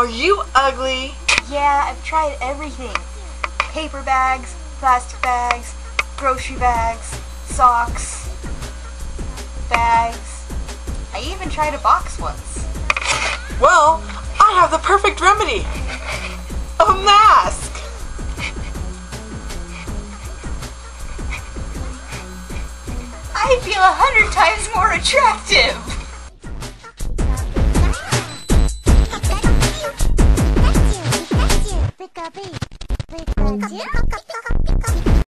Are you ugly? Yeah, I've tried everything. Paper bags, plastic bags, grocery bags, socks, bags. I even tried a box once. Well, I have the perfect remedy. A mask. I feel a hundred times more attractive. 咖啡 phê.